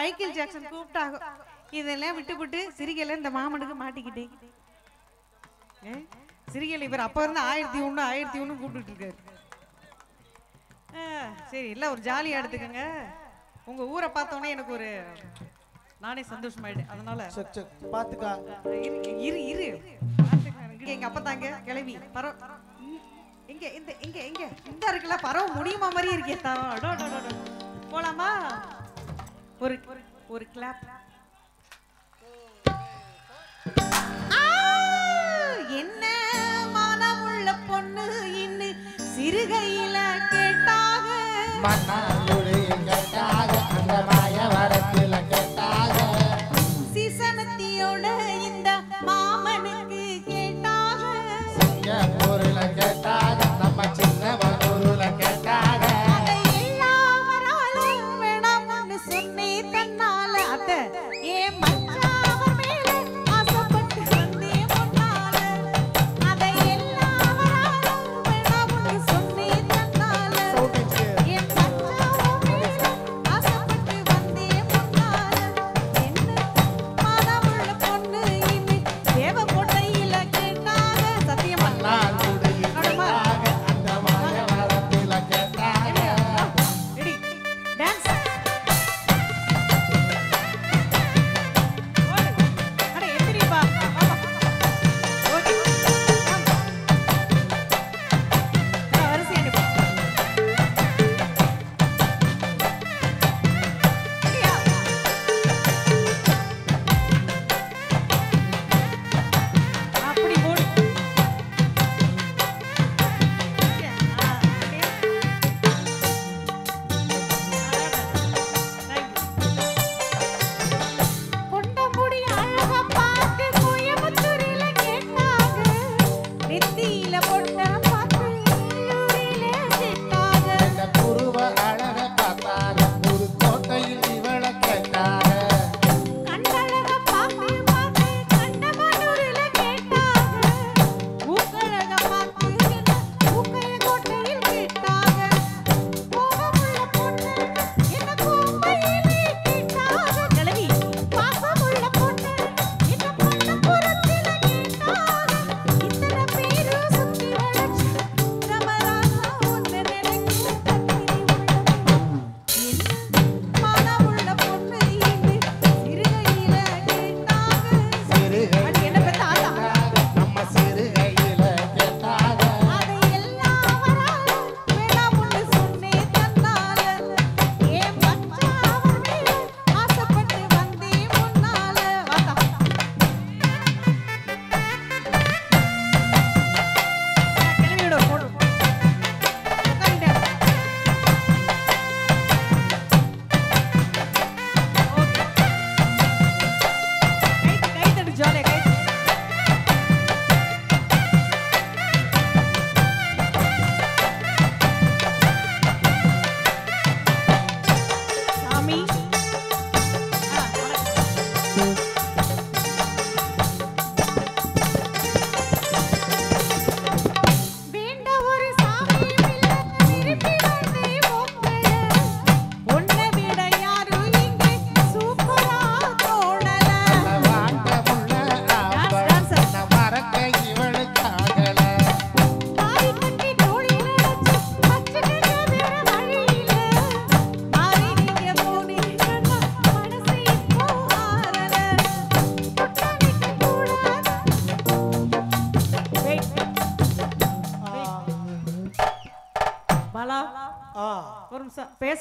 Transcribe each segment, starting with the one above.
Michael Jackson கூப்பிட்டாங்க. இதெல்லாம் விட்டுப்புட்டு சிரிக்கல இந்த மாமனுக்கு மாட்டிக்கிட்டேன். ஏ, சிரிக்கல இவர் அப்ப இருந்து ஆயிரத்தி ஒண்ணு ஆயிரத்தி ஒண்ணு கூப்பிட்டுட்டு இருக்காரு. சரி இல்ல ஒரு ஜாலியா எடுத்துக்கங்க. உங்க ஊரை பார்த்தோன்னே எனக்கு ஒரு நானே சந்தோஷமாயிட்டேன். அதனால பாத்துக்கா. இரு இரு. இங்க எங்க அப்பா தாங்க கிளவி பரவ எங்க இந்த எங்க எங்க இந்த இருக்குல்ல பரவ முடியுமா மாதிரி இருக்கே அடோ. போலாமா? ஒரு ஒரு கிளாப் என்ன மனமுள்ள பொண்ணு இன்னு சிறுகையில கேட்டாக?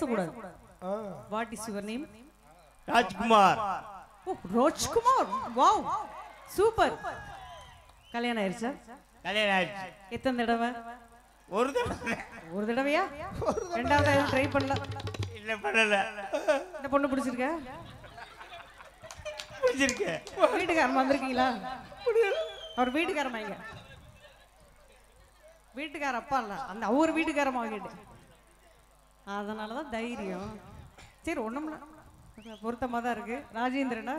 பேசக்கூடாது. ஆ what is your name Rajkumar. Oh Rajkumar? Wow super கல்யாணம் ஆயிருச்சா? கல்யாணம் ஆயிடுச்சு எத்தனை தடவை? ஒரு தடவை. ஒரு தடவையா? ரெண்டாவது ட்ரை பண்ணல. இல்ல பண்ணல. இந்த பொண்ணு பிடிச்சிருக்க? பிடிச்சிருக்கு. வீட்டுக்காரமா வந்திருக்கீங்களா? அவர் வீட்டுக்காரமா இங்க வீட்டுக்கார அப்பா இல்ல. அந்த அவர் வீட்டுக்காரமா கேட்டு அதனால தான் தைரியம். சரி ஒன்றும் பொருத்தமாக தான் இருக்கு. ராஜேந்திரனா?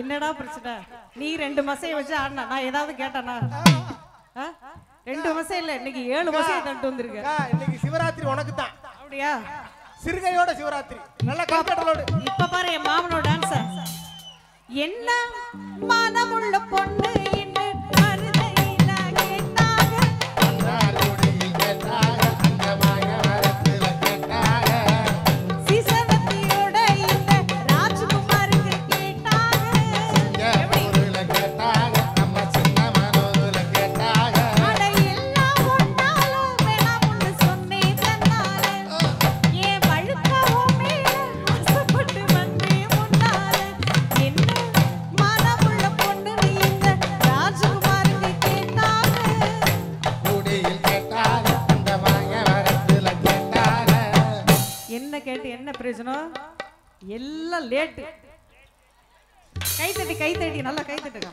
என்னடா பிரச்சனை? நீ ரெண்டு மசையை வச்சு ஆடினா நான் ஏதாவது கேட்டானா? ரெண்டு மாசம் இல்ல இன்னைக்கு ஏழு மாசம் தண்டு வந்திருக்க. இன்னைக்கு சிவராத்திரி உனக்கு தான் அப்படியா? சிறுகையோட சிவராத்திரி. நல்ல காப்பாட்டலோடு இப்ப பாரு என் மாமனோட டான்ஸ் என்ன மனமுள்ள பொண்ணு? ஆப்ரேஷனோ எல்லாம் லேட்டு கை தட்டி கை தட்டி நல்லா கை தட்டுக்கா